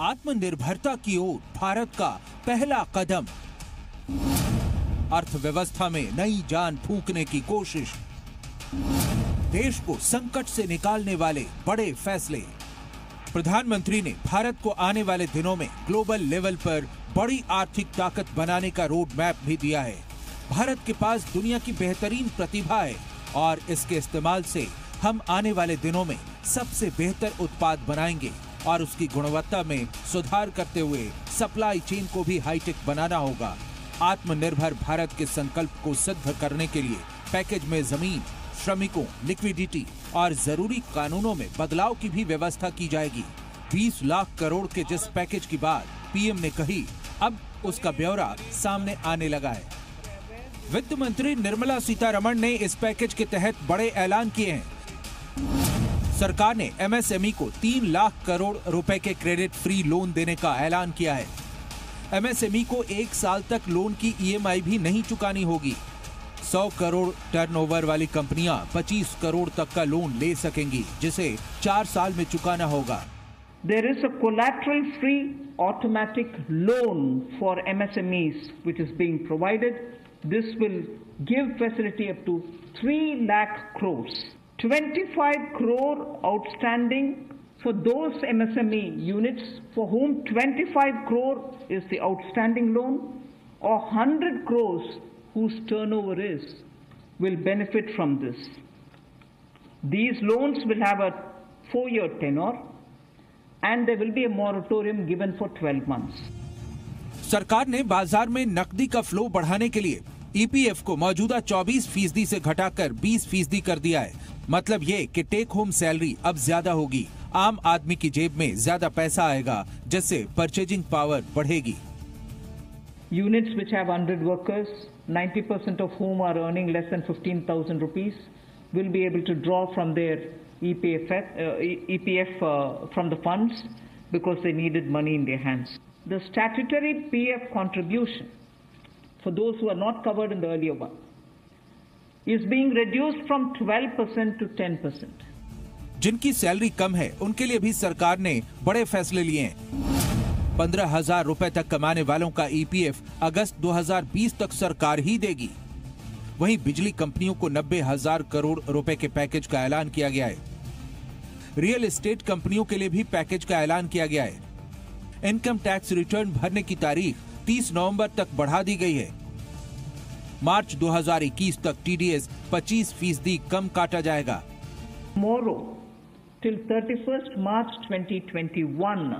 आत्मनिर्भरता की ओर भारत का पहला कदम। अर्थव्यवस्था में नई जान फूकने की कोशिश। देश को संकट से निकालने वाले बड़े फैसले। प्रधानमंत्री ने भारत को आने वाले दिनों में ग्लोबल लेवल पर बड़ी आर्थिक ताकत बनाने का रोड मैप भी दिया है। भारत के पास दुनिया की बेहतरीन प्रतिभा है और इसके इस्तेमाल से हम आने वाले दिनों में सबसे बेहतर उत्पाद बनाएँगे। और उसकी गुणवत्ता में सुधार करते हुए सप्लाई चेन को भी हाईटेक बनाना होगा। आत्मनिर्भर भारत के संकल्प को सिद्ध करने के लिए पैकेज में ज़मीन, श्रमिकों लिक्विडिटी और ज़रूरी कानूनों में बदलाव की भी व्यवस्था की जाएगी। 20 लाख करोड़ के जिस पैकेज की बात पीएम ने कही, अब उसका ब्यौरा सामने आने लगा है। वित्त मंत्री निर्मला सीतारमण ने इस पैकेज के तहत बड़े ऐलान किए हैं। सरकार ने एमएसएमई को तीन लाख करोड़ रुपए के क्रेडिट फ्री लोन देने का ऐलान किया है एमएसएमई को एक साल तक लोन की ईएमआई भी नहीं चुकानी होगी 100 करोड़ टर्नओवर वाली कंपनियाँ 25 करोड़ तक का लोन ले सकेंगी, जिसे चार साल में चुकाना होगा There is a collateral free automatic loan for MSMEs which is being provided. This will give facility up to 3 lakh crores. 25 crore outstanding for those MSME units for whom 25 crore is the outstanding loan or 100 crores whose turnover is will benefit from this. These loans will have a four year tenure and there will be a moratorium given for 12 months. सरकार ने बाजार में नकदी का flow बढ़ाने के लिए EPF को मौजूदा 24 फीसदी से घटाकर 20 फीसदी कर दिया है मतलब ये कि टेक होम सैलरी अब ज़्यादा होगी। आम आदमी की जेब में ज़्यादा पैसा आएगा, जिससे परचेजिंग पावर बढ़ेगी। Units which have hundred workers 90% percent of home are earning less than fifteen thousand rupees will be able to draw from their E P F from the fund because they needed money in their hands the statutory P F contribution for those who not covered in the earlier work is being reduced from 12% to 10%. जिनकी salary कम है, उनके लिए भी सरकार ने बड़े फैसले लिए हैं। पंद्रह हज़ार रूपए तक कमाने वालों का ईपीएफ अगस्त 2020 तक सरकार ही देगी। वहीं बिजली कंपनियों को नब्बे हज़ार करोड़ रुपए के पैकेज का ऐलान किया गया है। रियल एस्टेट कंपनियों के लिए भी पैकेज का ऐलान किया गया है। इनकम टैक्स रिटर्न भरने की तारीख 30 नवंबर तक बढ़ा दी गई है। मार्च 2021 तक टीडीएस 25 फ़ीसदी कम काटा जाएगा। मोरो till 31 March 2021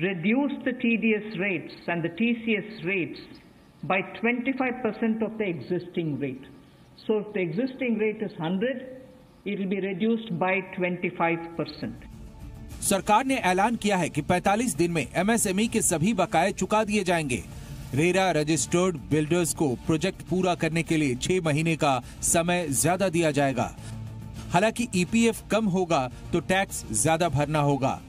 reduce the TDS rates and the TCS rates by 25 percent of the existing rate so if the existing rate is 100 it will be reduced by 25 percent सरकार ने ऐलान किया है कि 45 दिन में एमएसएमई के सभी बकाए चुका दिए जाएँगे। रेरा रजिस्टर्ड बिल्डर्स को प्रोजेक्ट पूरा करने के लिए छह महीने का समय ज़्यादा दिया जाएगा। हालाँकि ईपीएफ कम होगा तो टैक्स ज़्यादा भरना होगा।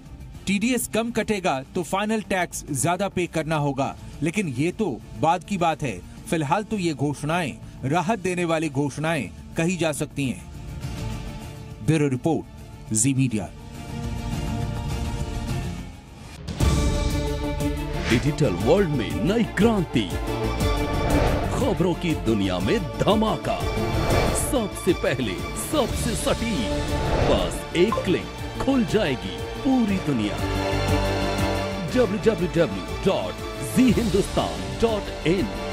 टीडीएस कम कटेगा तो फाइनल टैक्स ज़्यादा पे करना होगा। लेकिन ये तो बाद की बात है। फ़िलहाल तो ये घोषणाएँ, राहत देने वाली घोषणाएँ कही जा सकती हैं। Bureau report, Zee media. Digital world में नई क्रांति। खबरों की दुनिया में धमाका। सबसे पहले, सबसे सटीक। बस एक क्लिक खुल जाएगी पूरी दुनिया। www.zhinduस्तान.in